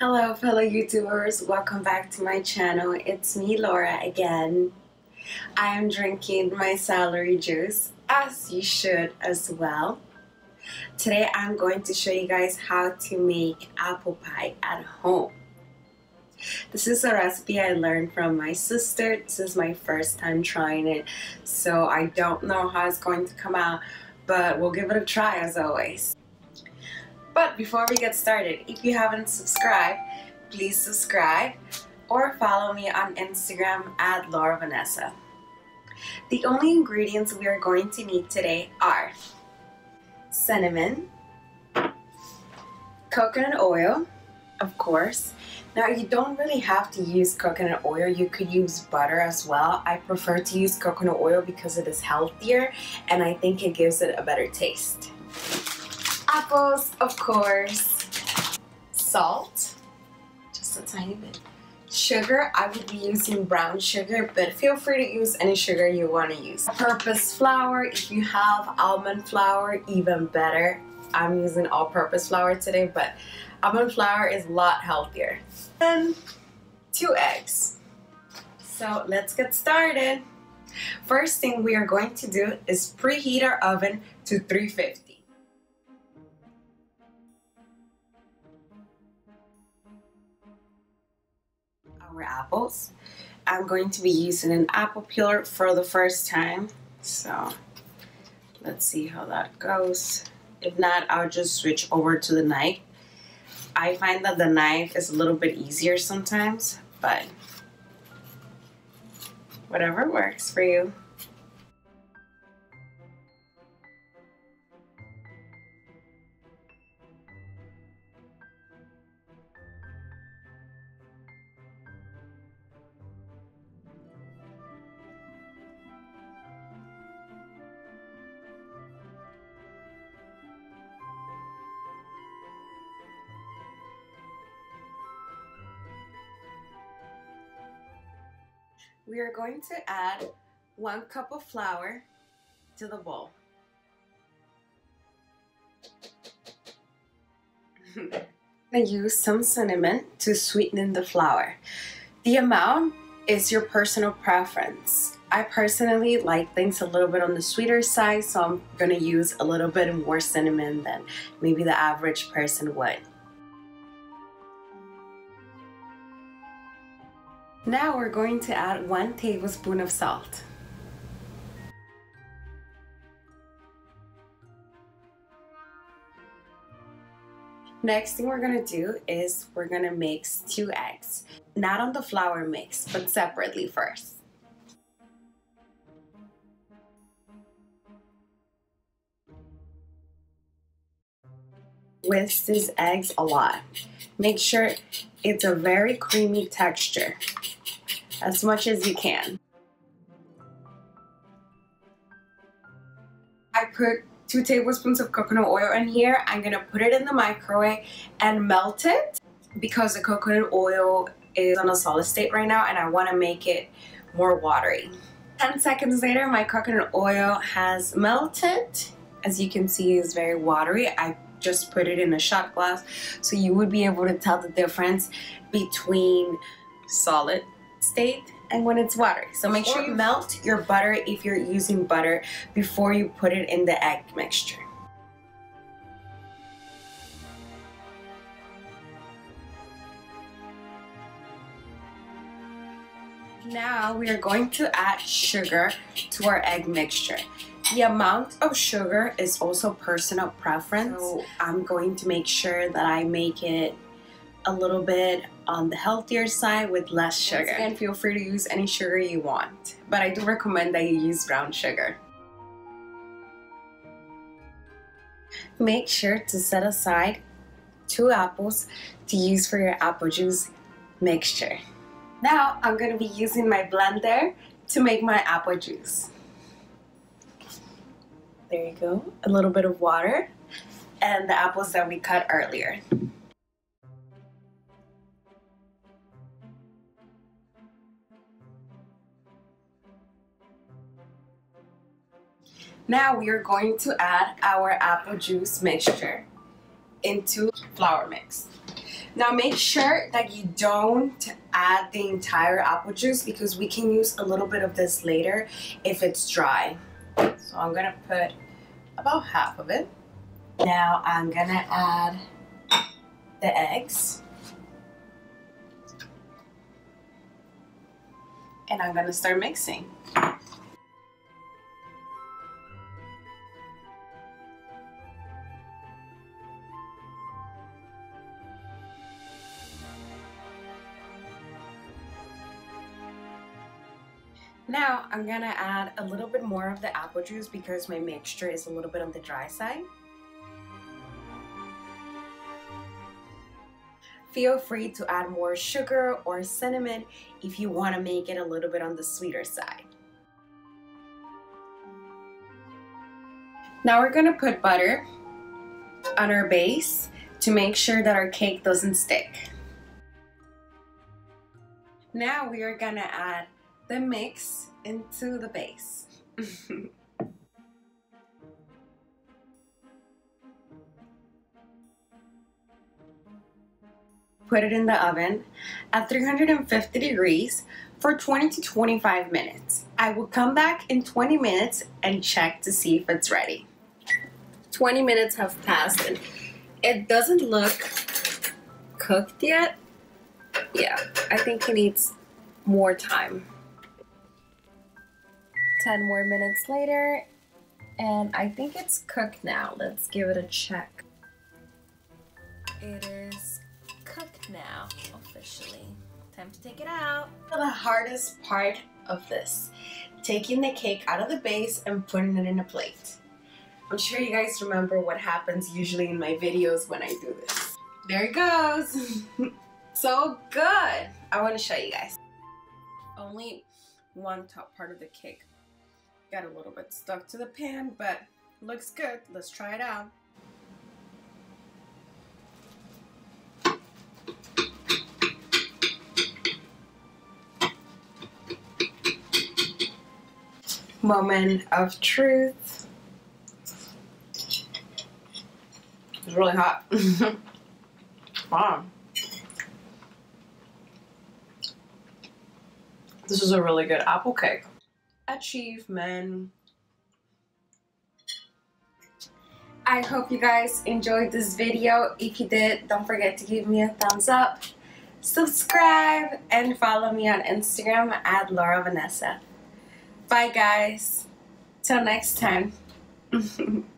Hello fellow YouTubers, welcome back to my channel. It's me Laura again. I am drinking my celery juice as you should as well. Today I'm going to show you guys how to make apple pie at home. This is a recipe I learned from my sister. This is my first time trying it so I don't know how it's going to come out but we'll give it a try as always. But before we get started, if you haven't subscribed, please subscribe or follow me on Instagram at Laura Vanessa. The only ingredients we are going to need today are cinnamon, coconut oil, of course. Now you don't really have to use coconut oil, you could use butter as well. I prefer to use coconut oil because it is healthier and I think it gives it a better taste apples, of course, salt, just a tiny bit, sugar, I would be using brown sugar, but feel free to use any sugar you want to use. All-purpose flour, if you have almond flour, even better. I'm using all-purpose flour today, but almond flour is a lot healthier. And two eggs. So let's get started. First thing we are going to do is preheat our oven to 350. Our apples. I'm going to be using an apple peeler for the first time. So let's see how that goes. If not, I'll just switch over to the knife. I find that the knife is a little bit easier sometimes, but whatever works for you. We are going to add one cup of flour to the bowl. I use some cinnamon to sweeten the flour. The amount is your personal preference. I personally like things a little bit on the sweeter side, so I'm gonna use a little bit more cinnamon than maybe the average person would. Now we're going to add one tablespoon of salt. Next thing we're gonna do is we're gonna mix two eggs. Not on the flour mix, but separately first. Whisk these eggs a lot. Make sure it's a very creamy texture as much as you can. I put two tablespoons of coconut oil in here. I'm gonna put it in the microwave and melt it because the coconut oil is on a solid state right now and I wanna make it more watery. 10 seconds later, my coconut oil has melted. As you can see, it's very watery. I just put it in a shot glass so you would be able to tell the difference between solid state and when it's watery. So make sure you melt your butter if you're using butter before you put it in the egg mixture. Now we are going to add sugar to our egg mixture. The amount of sugar is also personal preference. So I'm going to make sure that I make it a little bit on the healthier side with less sugar. And feel free to use any sugar you want, but I do recommend that you use brown sugar. Make sure to set aside two apples to use for your apple juice mixture. Now I'm going to be using my blender to make my apple juice. There you go, a little bit of water and the apples that we cut earlier. Now we are going to add our apple juice mixture into flour mix. Now make sure that you don't add the entire apple juice because we can use a little bit of this later if it's dry. So I'm gonna put about half of it. Now I'm gonna add the eggs. And I'm gonna start mixing. Now I'm gonna add a little bit more of the apple juice because my mixture is a little bit on the dry side. Feel free to add more sugar or cinnamon if you want to make it a little bit on the sweeter side. Now we're to put butter on our base to make sure that our cake doesn't stick. Now we are to add the mix into the base. Put it in the oven at 350 degrees for 20 to 25 minutes. I will come back in 20 minutes and check to see if it's ready. 20 minutes have passed and it doesn't look cooked yet. Yeah, I think it needs more time. 10 more minutes later and I think it's cooked now. Let's give it a check. It is cooked now, officially. Time to take it out. The hardest part of this, taking the cake out of the base and putting it in a plate. I'm sure you guys remember what happens usually in my videos when I do this. There it goes. so good. I want to show you guys. Only one top part of the cake got a little bit stuck to the pan, but looks good. Let's try it out. moment of truth. It's really hot. wow. This is a really good apple cake. Achievement. I hope you guys enjoyed this video. If you did, don't forget to give me a thumbs up, subscribe, and follow me on Instagram at Laura Vanessa. Bye, guys. Till next time.